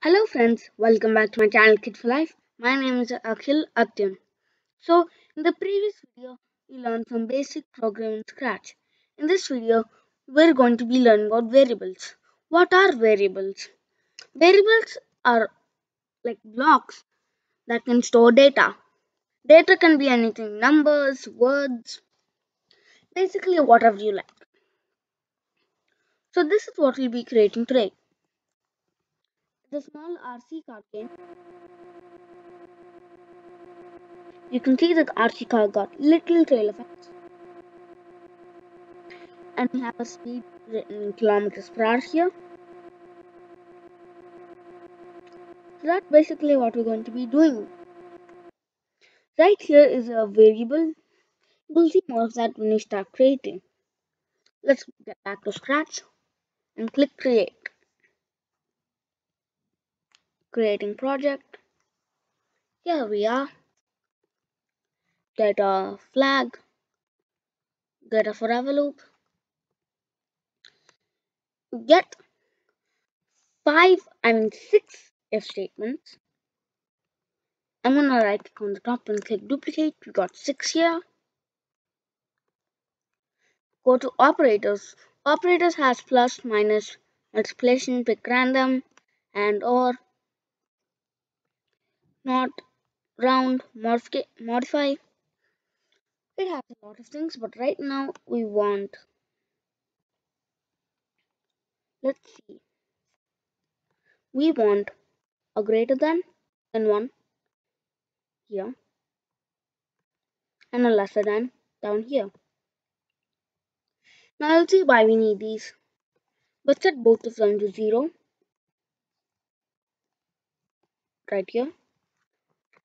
Hello friends, welcome back to my channel Kid4Lyfe. My name is Akhil Atyam. So, in the previous video, we learned some basic programming Scratch. In this video, we're going to be learning about variables. What are variables? Variables are like blocks that can store data. Data can be anything, numbers, words, basically whatever you like. So this is what we'll be creating today. The small RC card game You can see that RC car got little trail effects. And we have a speed written in kilometers per hour here. So that's basically what we're going to be doing. Right here is a variable. We'll see more of that when we start creating. Let's get back to scratch and click create. Creating project. Here we are. Get a flag. Get a forever loop. Get five, I mean six if statements. I'm gonna right click on the top and click duplicate. We got six here. Go to operators. Operators has plus, minus, multiplication, pick random, and or not round modify it has a lot of things but right now we want let's see. We want a greater than than one here and a lesser than down here. Now let's see why we need these. Let's set both of them to zero. Right here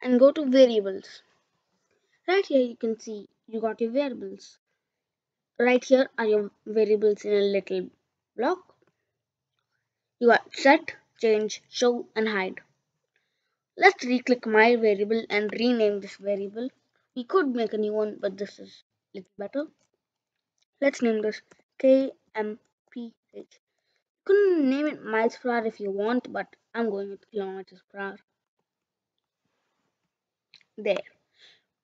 and go to variables. Right here you can see you got your variables. Right here are your variables in a little block. You got set change show and hide. Let's re-click my variable and rename this variable. We could make a new one but this is a little better. Let's name this kmph you can name it miles per hour if you want but i'm going with kilometers per hour there.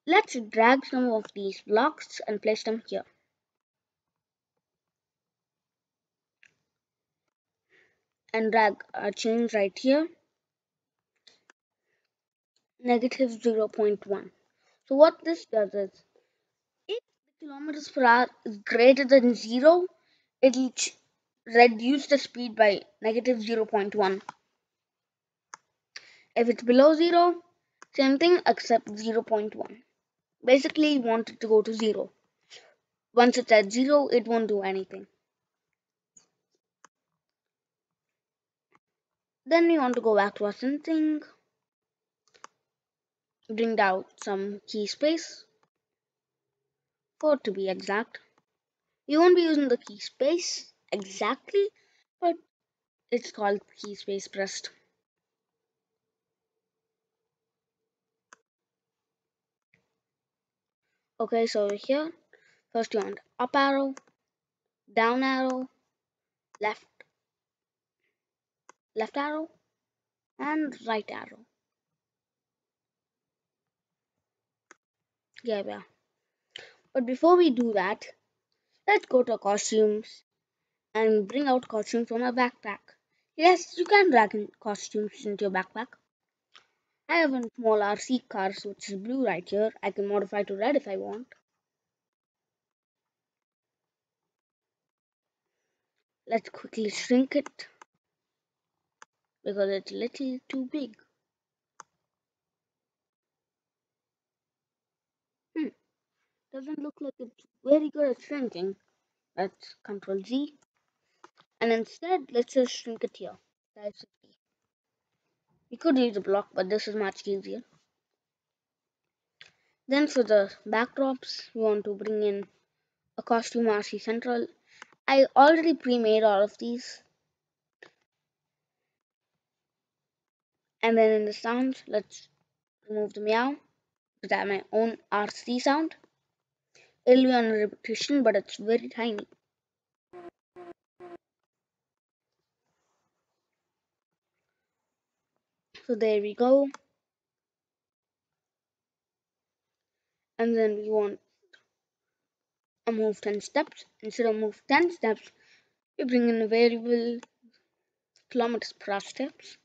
Let's drag some of these blocks and place them here. And drag a change right here. Negative 0.1 so what this does is if the kilometers per hour is greater than 0 it'll reduce the speed by negative 0.1 if it's below 0 same thing except 0.1 basically you want it to go to 0 once it's at 0 it won't do anything. Then we want to go back to our sensing bring out some key space for to be exact. You won't be using the key space exactly but it's called key space pressed okay so here first you want up arrow down arrow left left arrow and right arrow. Yeah yeah. But before we do that let's go to costumes and bring out costumes from our backpack. Yes you can drag in costumes into your backpack I have a small RC car which is blue right here. I can modify to red if I want. Let's quickly shrink it because it's a little too big. Hmm. Doesn't look like it's very good at shrinking. Let's control Z and instead let's just shrink it here. Size 50 we could use a block but this is much easier. Then for the backdrops we want to bring in a costume RC central. I already pre-made all of these. And then in the sounds let's remove the meow. Because I have my own RC sound. It'll be on repetition but it's very tiny So there we go. And then we want a move 10 steps. Instead of move 10 steps, we bring in a variable kilometers per hour steps.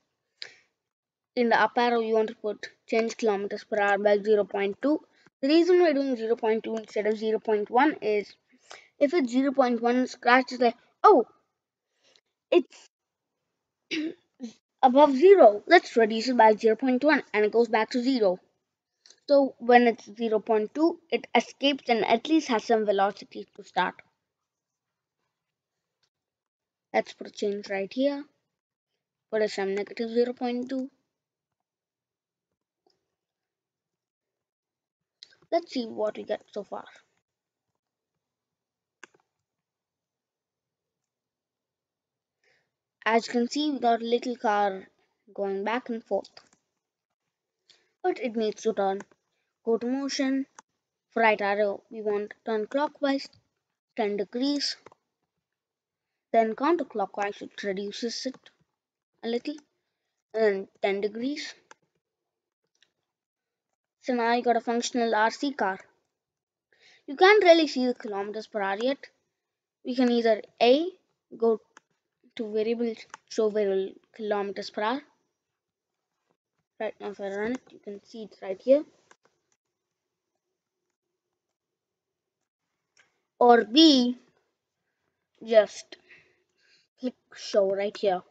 In the up arrow, you want to put change kilometers per hour by 0.2. The reason we're doing 0.2 instead of 0.1 is if it's 0.1, Scratch is like, oh, it's above 0. Let's reduce it by 0.1 and it goes back to 0. So when it's 0.2, it escapes and at least has some velocity to start. Let's put a change right here. Put a some negative 0.2. Let's see what we get so far. As you can see, we got a little car going back and forth. But it needs to turn. Go to motion. Right arrow, we want to turn clockwise 10 degrees. Then counterclockwise, it reduces it a little. And 10 degrees. So now you got a functional RC car. You can't really see the kilometers per hour yet. We can either A, go to variables show variable kilometers per hour. Right now if I run it, you can see it right here. Or B, just click show right here.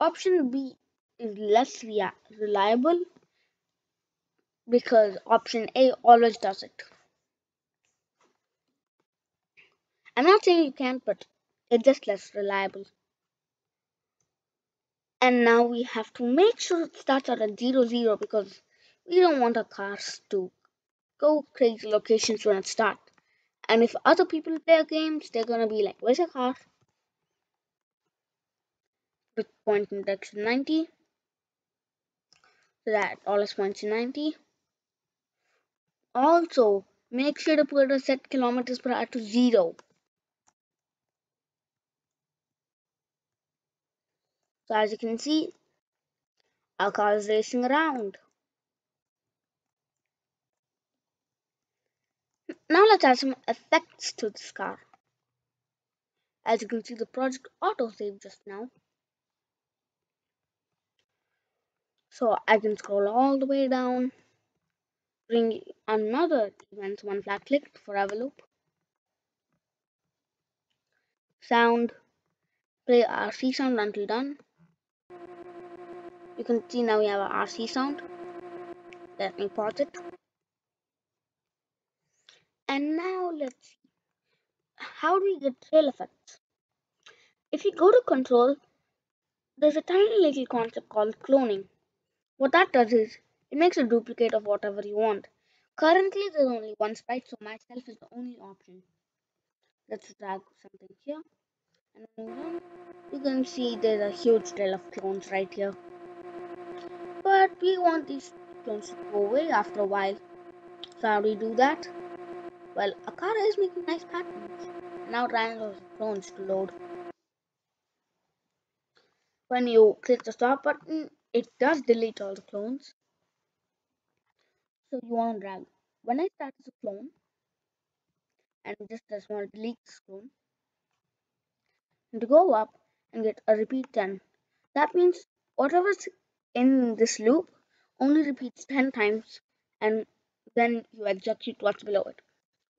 Option B is less reliable because option A always does it. I'm not saying you can't, but it's just less reliable. And now we have to make sure it starts at a 0, 0 because we don't want our cars to go crazy locations when it starts. And if other people play games, they're gonna be like, where's your car? With point in direction 90. So that all is points in 90. Also, make sure to put a set kilometers per hour to 0 So as you can see, our car is racing around. Now let's add some effects to this car. As you can see, the project autosave just now. So I can scroll all the way down, bring another event one flag clicked forever loop. Sound, play RC sound until done. You can see now we have a RC sound. Let me pause it. And now let's see. How do we get trail effects? If you go to control, there's a tiny little concept called cloning. What that does is, it makes a duplicate of whatever you want. Currently, there's only one sprite, so myself is the only option. Let's drag something here. You can see there's a huge trail of clones right here. But we want these clones to go away after a while. So how do we do that? Well, Akara is making nice patterns. Now trying those clones to load. When you click the stop button, it does delete all the clones. So you want to drag. When I start as a clone, and just want to delete clone, and go up and get a repeat 10. That means whatever's in this loop only repeats 10 times and then you execute what's below it.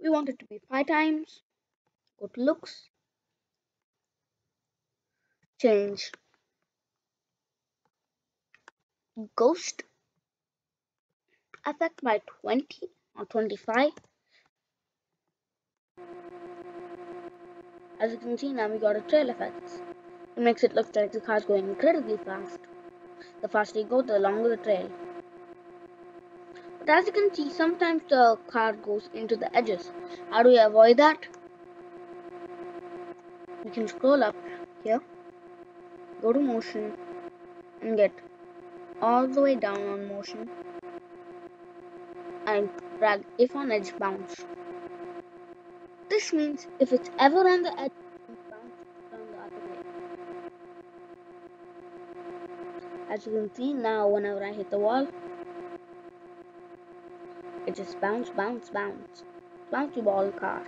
We want it to be 5 times. Go to looks. Change ghost effect by 20 or 25. As you can see now we got a trail effect. It makes it look like the car's going incredibly fast. The faster you go, the longer the trail. But as you can see, sometimes the car goes into the edges. How do we avoid that? We can scroll up here, go to motion, and get all the way down on motion and drag if on edge bounce. This means if it's ever on the edge, bounce down the other way. as you can see now whenever I hit the wall it just bounce bounce bounce. Bouncy ball car.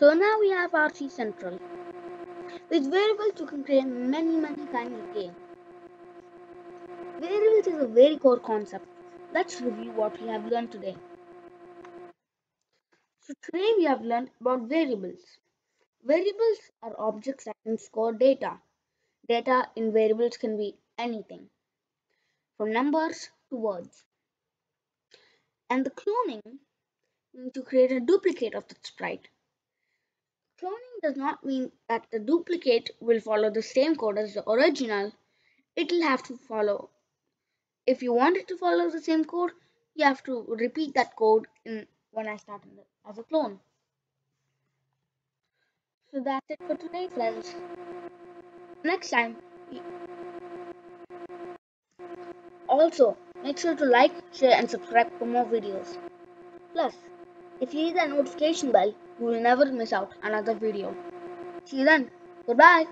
So now we have RC Central. With variables you can create many many kinds of games variables is a very core concept. Let's review what we have learned today so today we have learned about variables variables are objects that can store data Data in variables can be anything, from numbers to words. And the cloning means to create a duplicate of the sprite. Cloning does not mean that the duplicate will follow the same code as the original. It will have to follow. If you want it to follow the same code, you have to repeat that code in when I start as a clone. So that's it for today, friends next time. Also, make sure to like, share and subscribe for more videos. Plus, if you hit the notification bell, you will never miss out another video. See you then. Goodbye.